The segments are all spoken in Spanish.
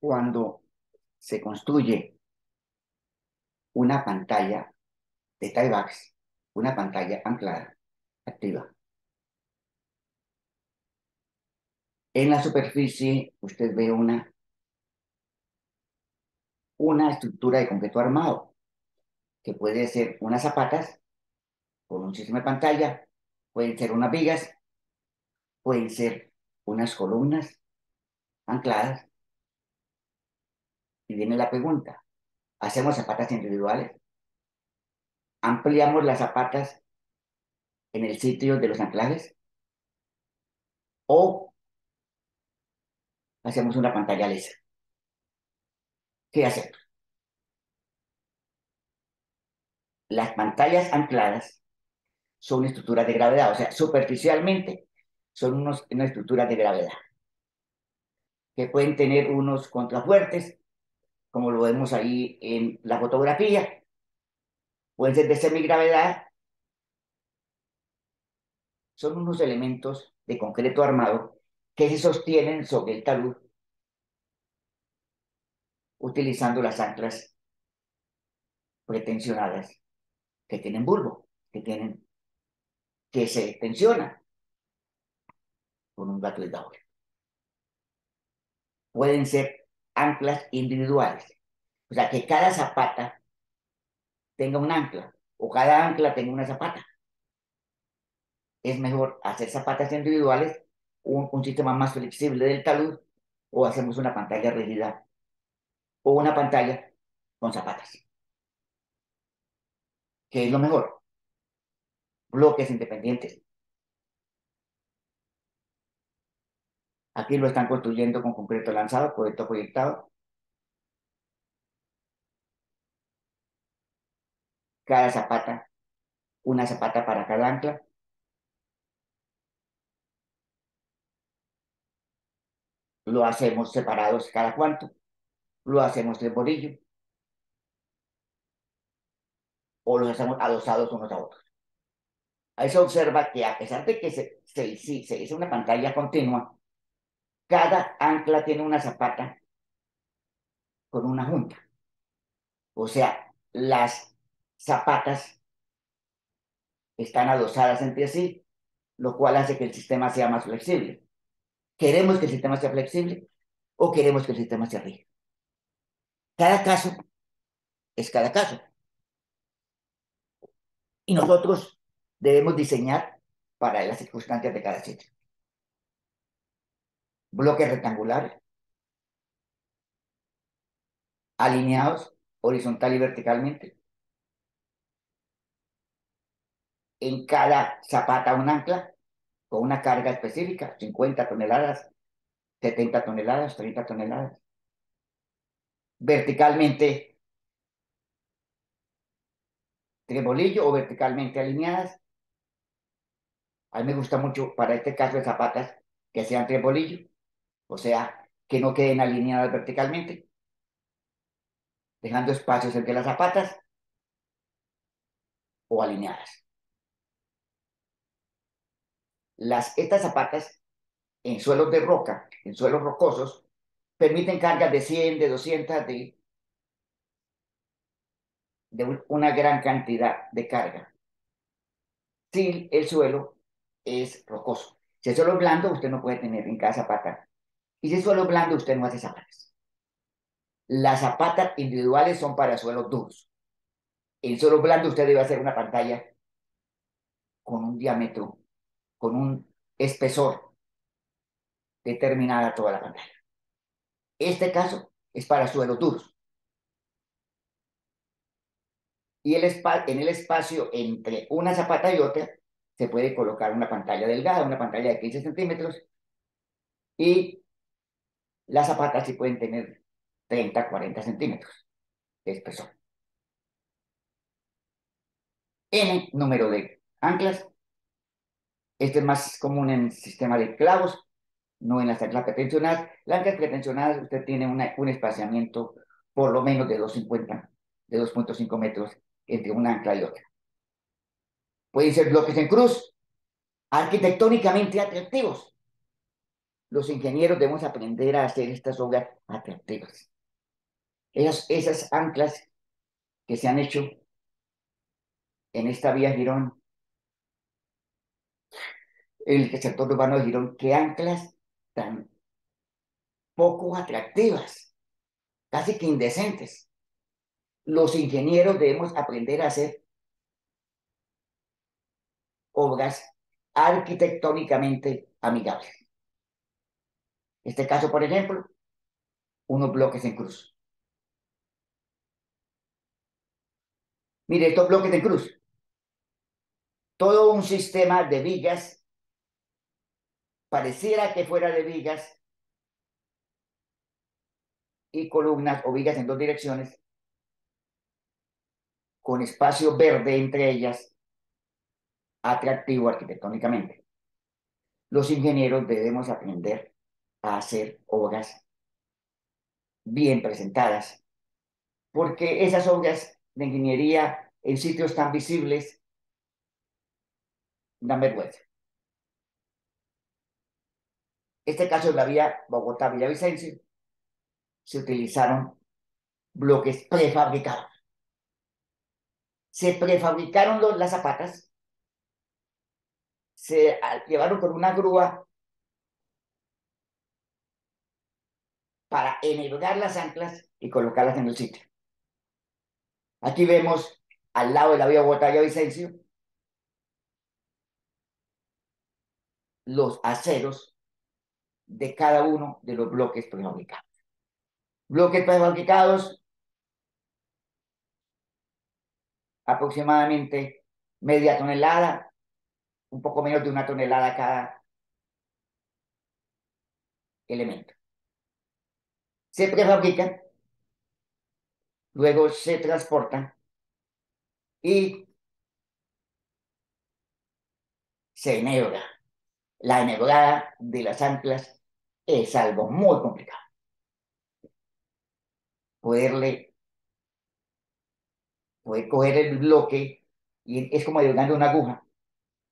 cuando se construye una pantalla de tiebags, una pantalla anclada, activa. En la superficie usted ve una, una estructura de concreto armado, que puede ser unas zapatas con un sistema de pantalla, pueden ser unas vigas, pueden ser unas columnas ancladas. Y viene la pregunta, ¿hacemos zapatas individuales? ¿Ampliamos las zapatas en el sitio de los anclajes? ¿O hacemos una pantalla lisa? ¿Qué hacemos? Las pantallas ancladas son estructuras de gravedad, o sea, superficialmente son unos, una estructura de gravedad que pueden tener unos contrafuertes, como lo vemos ahí en la fotografía, pueden ser de semigravedad, son unos elementos de concreto armado que se sostienen sobre el talud utilizando las anclas pretensionadas que tienen bulbo, que tienen que se tensiona con un gato de. Pueden ser anclas individuales. O sea, que cada zapata tenga un ancla o cada ancla tenga una zapata. Es mejor hacer zapatas individuales, un, sistema más flexible del talud o hacemos una pantalla rígida o una pantalla con zapatas. ¿Qué es lo mejor? bloques independientes. Aquí lo están construyendo con concreto lanzado, proyecto proyectado. Cada zapata, una zapata para cada ancla. Lo hacemos separados cada cuanto. Lo hacemos de bolillo. O los hacemos adosados unos a otros. Ahí se observa que a pesar de que se, se, se hizo una pantalla continua, cada ancla tiene una zapata con una junta. O sea, las zapatas están adosadas entre sí, lo cual hace que el sistema sea más flexible. ¿Queremos que el sistema sea flexible o queremos que el sistema sea rígido? Cada caso es cada caso. Y nosotros debemos diseñar para las circunstancias de cada sitio. Bloques rectangulares, alineados horizontal y verticalmente. En cada zapata un ancla con una carga específica, 50 toneladas, 70 toneladas, 30 toneladas. Verticalmente trebolillo o verticalmente alineadas a mí me gusta mucho para este caso de zapatas que sean tres bolillos, o sea, que no queden alineadas verticalmente, dejando espacios entre las zapatas o alineadas. Las, estas zapatas en suelos de roca, en suelos rocosos, permiten cargas de 100, de 200, de, de una gran cantidad de carga. Si el suelo es rocoso. Si el suelo es blando, usted no puede tener en cada zapata. Y si el suelo blando, usted no hace zapatas. Las zapatas individuales son para suelos duros. En suelo blando usted debe hacer una pantalla con un diámetro, con un espesor determinada toda la pantalla. Este caso es para suelos duros. Y el en el espacio entre una zapata y otra se puede colocar una pantalla delgada, una pantalla de 15 centímetros, y las zapatas sí pueden tener 30, 40 centímetros de espesor. N número de anclas. Este es más común en el sistema de clavos, no en las anclas pretensionadas. Las anclas pretensionadas usted tiene un espaciamiento por lo menos de 2,50, de 2.5 metros entre una ancla y otra. Pueden ser bloques en cruz, arquitectónicamente atractivos. Los ingenieros debemos aprender a hacer estas obras atractivas. Esas, esas anclas que se han hecho en esta vía Girón, el sector urbano de Girón, qué anclas tan poco atractivas, casi que indecentes. Los ingenieros debemos aprender a hacer obras arquitectónicamente amigables. Este caso, por ejemplo, unos bloques en cruz. Mire, estos bloques en cruz. Todo un sistema de vigas, pareciera que fuera de vigas y columnas o vigas en dos direcciones, con espacio verde entre ellas, atractivo arquitectónicamente. Los ingenieros debemos aprender a hacer obras bien presentadas, porque esas obras de ingeniería en sitios tan visibles dan vergüenza. Este caso de la vía Bogotá-Villavicencio se utilizaron bloques prefabricados. Se prefabricaron las zapatas, se llevaron con una grúa para enhebrar las anclas y colocarlas en el sitio. Aquí vemos al lado de la vía Bogotá-Vicencio los aceros de cada uno de los bloques prefabricados bloques prefabricados, aproximadamente media tonelada, un poco menos de una tonelada cada elemento. Se prefabrican, luego se transportan y se enhebra. La enhebrada de las anclas es algo muy complicado poderle, poder coger el bloque y es como ayudando una aguja.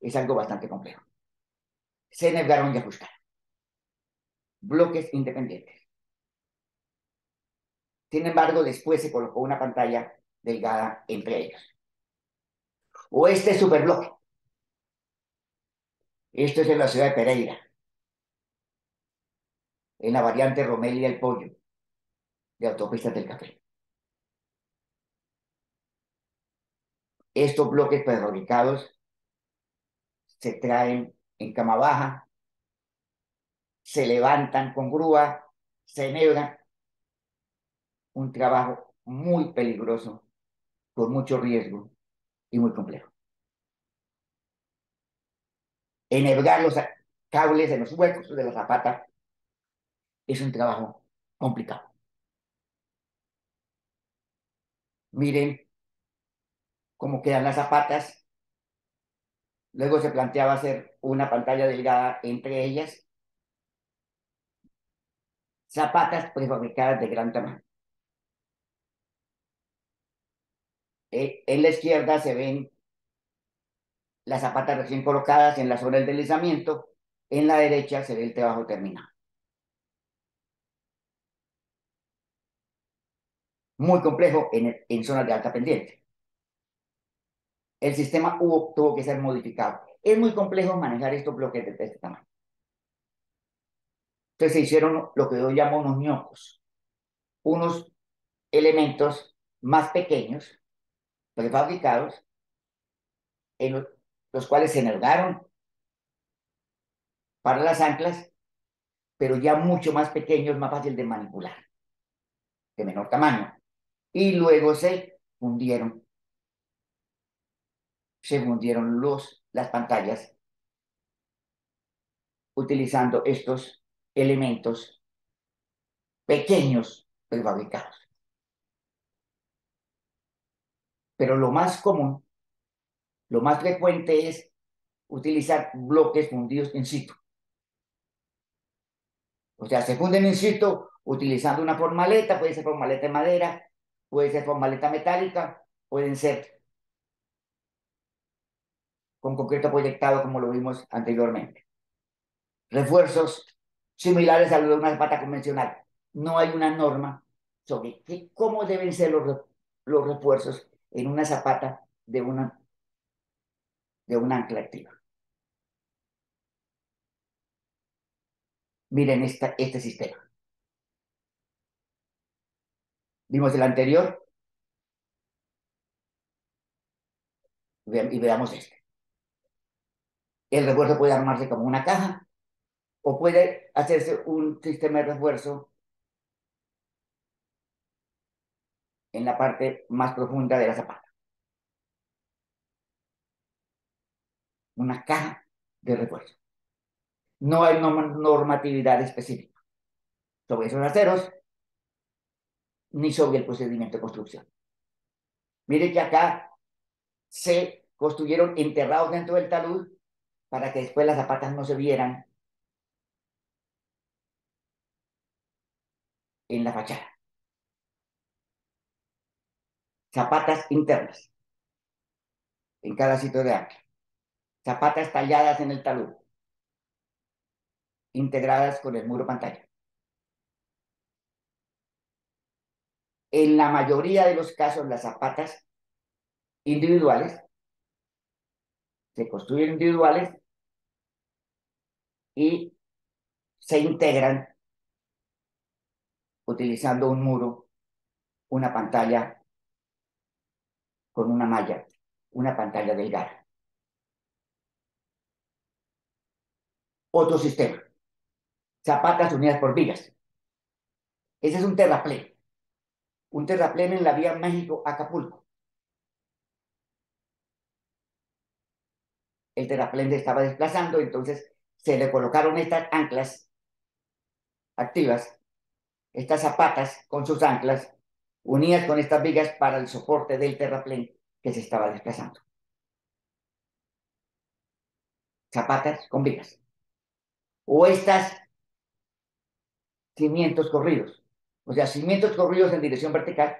Es algo bastante complejo. Se negaron y ajustaron. Bloques independientes. Sin embargo, después se colocó una pantalla delgada entre ellos. O este superbloque. Esto es en la ciudad de Pereira, en la variante Romelia el Pollo de autopistas del café. Estos bloques prefabricados se traen en cama baja, se levantan con grúa, se enhebran. Un trabajo muy peligroso, con mucho riesgo y muy complejo. Enhebrar los cables en los huecos de la zapata es un trabajo complicado. Miren cómo quedan las zapatas. Luego se planteaba hacer una pantalla delgada entre ellas. Zapatas prefabricadas de gran tamaño. Eh, en la izquierda se ven las zapatas recién colocadas en la zona del deslizamiento. En la derecha se ve el trabajo terminado. muy complejo en, en zonas de alta pendiente. El sistema hubo, tuvo que ser modificado. Es muy complejo manejar estos bloques de este tamaño. Entonces se hicieron lo que yo llamo unos ñocos, unos elementos más pequeños, prefabricados, en los, cuales se enelgaron para las anclas, pero ya mucho más pequeños, más fácil de manipular, de menor tamaño y luego se fundieron. Se fundieron los, las pantallas utilizando estos elementos pequeños prefabricados. Pero lo más común, lo más frecuente es utilizar bloques fundidos in situ. O sea, se funden in situ utilizando una formaleta, puede ser formaleta de madera, puede ser con maleta metálica, pueden ser con concreto proyectado como lo vimos anteriormente. Refuerzos similares a los de una zapata convencional. No hay una norma sobre qué, cómo deben ser los, los refuerzos en una zapata de una, de una ancla activa. Miren esta, este sistema. Vimos el anterior y veamos este. El refuerzo puede armarse como una caja o puede hacerse un sistema de refuerzo en la parte más profunda de la zapata. Una caja de refuerzo. No hay normatividad específica sobre esos aceros ni sobre el procedimiento de construcción. Mire que acá se construyeron enterrados dentro del talud para que después las zapatas no se vieran en la fachada. Zapatas internas en cada sitio de ancla. Zapatas talladas en el talud, integradas con el muro pantalla. En la mayoría de los casos, las zapatas individuales se construyen individuales y se integran utilizando un muro, una pantalla con una malla, una pantalla delgada. Otro sistema. Zapatas unidas por vigas. Ese es un terraplén. Un terraplén en la vía México-Acapulco. El terraplén se estaba desplazando, entonces se le colocaron estas anclas activas estas zapatas con sus anclas, unidas con estas vigas para el soporte del terraplén que se estaba desplazando. Zapatas con vigas. O estas cimientos corridos. O sea, cimientos corridos en dirección vertical.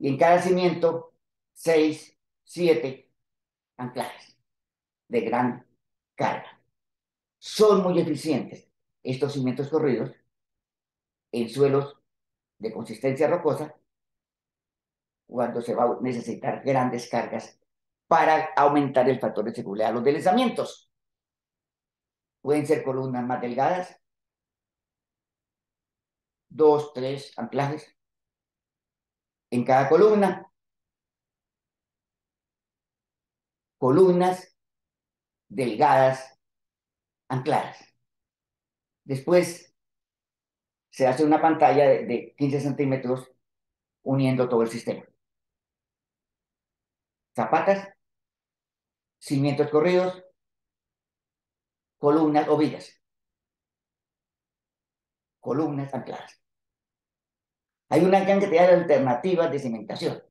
Y en cada cimiento, seis, siete anclajes de gran carga. Son muy eficientes estos cimientos corridos en suelos de consistencia rocosa cuando se va a necesitar grandes cargas para aumentar el factor de seguridad. Los deslizamientos pueden ser columnas más delgadas, dos, tres anclajes en cada columna, columnas delgadas ancladas. Después se hace una pantalla de, 15 centímetros uniendo todo el sistema. Zapatas, cimientos corridos, columnas o vigas. Columnas ancladas. Hay una gran cantidad de alternativas de cimentación.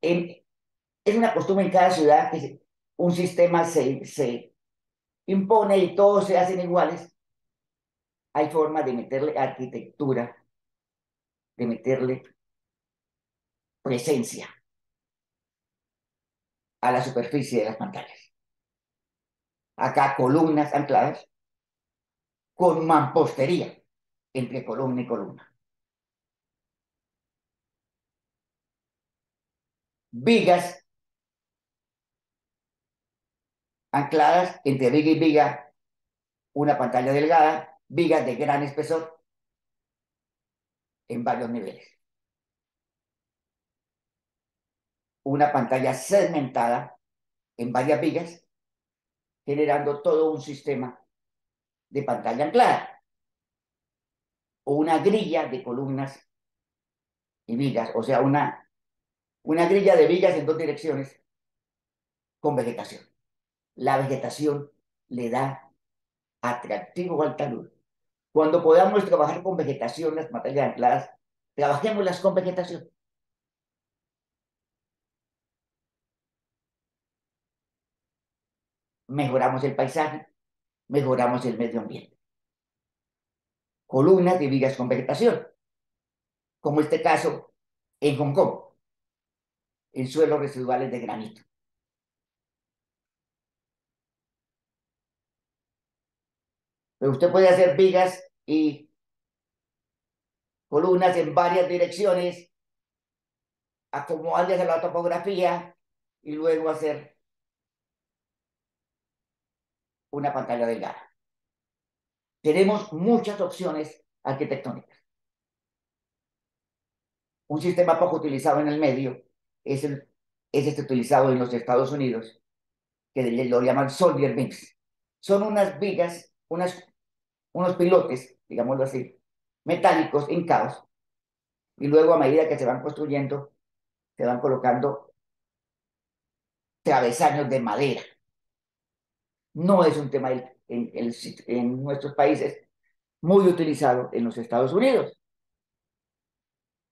es una costumbre en cada ciudad que un sistema se, se impone y todos se hacen iguales hay forma de meterle arquitectura, de meterle presencia a la superficie de las pantallas. Acá columnas ancladas con mampostería entre columna y columna. Vigas ancladas entre viga y viga, una pantalla delgada vigas de gran espesor en varios niveles. Una pantalla segmentada en varias vigas, generando todo un sistema de pantalla anclada. O una grilla de columnas y vigas, o sea, una, una grilla de vigas en dos direcciones con vegetación. La vegetación le da atractivo al talud cuando podamos trabajar con vegetación, las materias ancladas, trabajémoslas con vegetación. Mejoramos el paisaje, mejoramos el medio ambiente. Columnas de vigas con vegetación, como este caso en Hong Kong, en suelos residuales de granito. Pero usted puede hacer vigas y columnas en varias direcciones, acomodarles a la topografía y luego hacer una pantalla delgada. Tenemos muchas opciones arquitectónicas. Un sistema poco utilizado en el medio es, el, es este utilizado en los Estados Unidos, que lo llaman soldier beams. Son unas vigas, unas, unos pilotes, digámoslo así, metálicos hincados, y luego a medida que se van construyendo, se van colocando travesaños de madera. No es un tema en, en nuestros países muy utilizado en los Estados Unidos.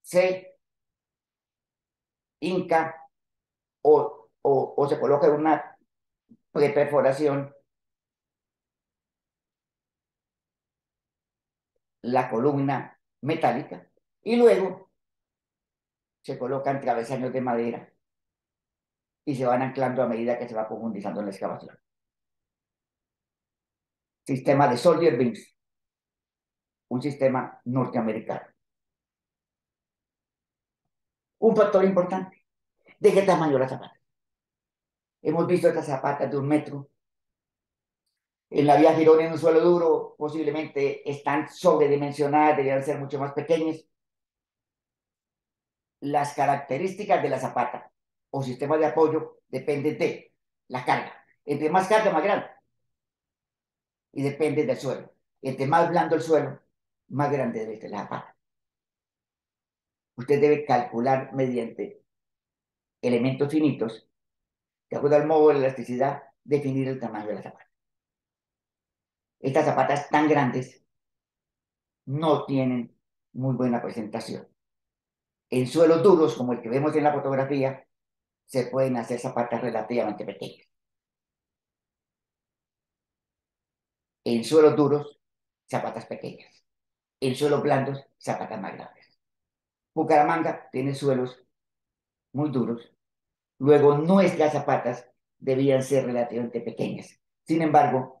Se hinca o, o, o se coloca una preperforación la columna metálica y luego se colocan travesaños de madera y se van anclando a medida que se va profundizando en la excavación. Sistema de soldier beams, un sistema norteamericano. Un factor importante, ¿de qué tamaño la zapata? Hemos visto estas zapatas de un metro. En la vía Girón en un suelo duro, posiblemente están sobredimensionadas, deberían ser mucho más pequeñas. Las características de la zapata o sistema de apoyo dependen de la carga. Entre más carga, más grande. Y depende del suelo. Entre más blando el suelo, más grande debe ser la zapata. Usted debe calcular mediante elementos finitos de acuerdo al modo de la elasticidad, definir el tamaño de la zapata. Estas zapatas tan grandes no tienen muy buena presentación. En suelos duros, como el que vemos en la fotografía, se pueden hacer zapatas relativamente pequeñas. En suelos duros, zapatas pequeñas. En suelos blandos, zapatas más grandes. Bucaramanga tiene suelos muy duros Luego, nuestras zapatas debían ser relativamente pequeñas. Sin embargo,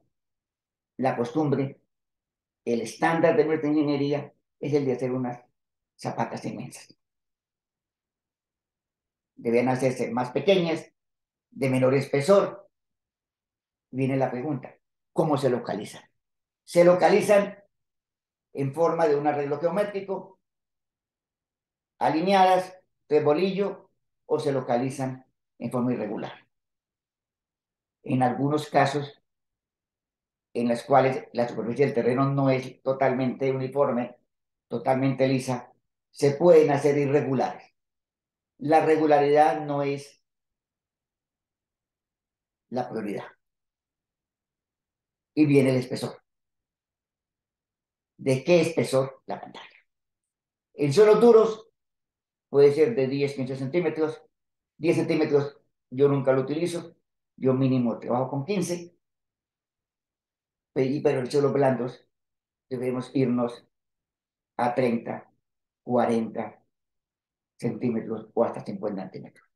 la costumbre, el estándar de nuestra ingeniería es el de hacer unas zapatas inmensas. Debían hacerse más pequeñas, de menor espesor. Viene la pregunta, ¿cómo se localizan? Se localizan en forma de un arreglo geométrico, alineadas, bolillo, o se localizan en forma irregular. En algunos casos en los cuales la superficie del terreno no es totalmente uniforme, totalmente lisa, se pueden hacer irregulares. La regularidad no es la prioridad. Y viene el espesor. ¿De qué espesor? La pantalla. En suelos duros puede ser de 10, 15 centímetros, 10 centímetros yo nunca lo utilizo, yo mínimo trabajo con 15, pero en suelos blandos debemos irnos a 30, 40 centímetros o hasta 50 centímetros.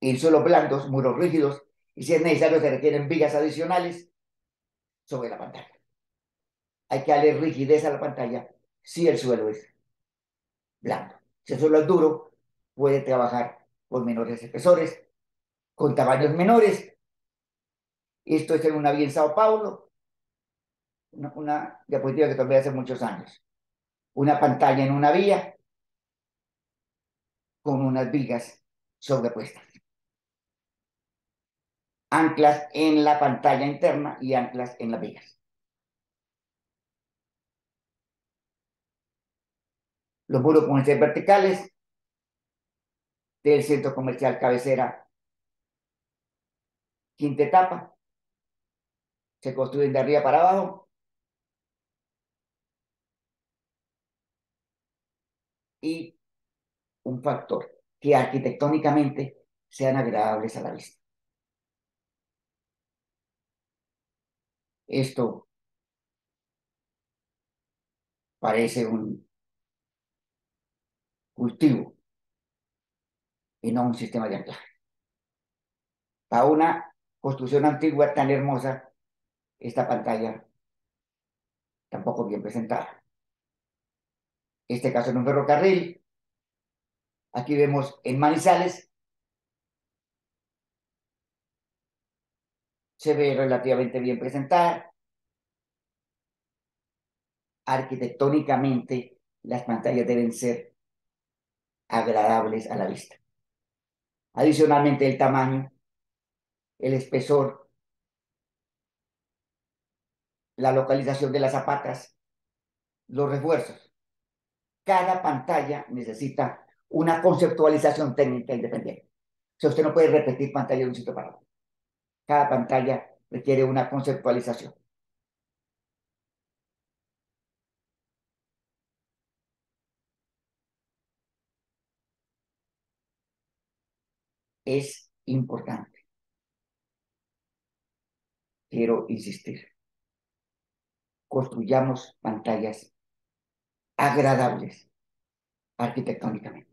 En suelos blandos, muros rígidos, y si es necesario se requieren vigas adicionales sobre la pantalla. Hay que darle rigidez a la pantalla si el suelo es blando. Si el suelo es duro, puede trabajar con menores espesores, con tamaños menores. Esto es en una vía en Sao Paulo, una, diapositiva que tomé hace muchos años. Una pantalla en una vía con unas vigas sobrepuestas. Anclas en la pantalla interna y anclas en las vigas. Los muros pueden ser verticales del centro comercial cabecera. Quinta etapa. Se construyen de arriba para abajo. Y un factor, que arquitectónicamente sean agradables a la vista. Esto parece un cultivo y no un sistema de anclaje. Para una construcción antigua tan hermosa, esta pantalla tampoco bien presentada. Este caso en un ferrocarril. Aquí vemos en Manizales. Se ve relativamente bien presentada. Arquitectónicamente, las pantallas deben ser agradables a la vista. Adicionalmente, el tamaño, el espesor, la localización de las zapatas, los refuerzos. Cada pantalla necesita una conceptualización técnica independiente. O usted no puede repetir pantalla de un sitio para otro. Cada pantalla requiere una conceptualización. Es importante. Quiero insistir construyamos pantallas agradables arquitectónicamente.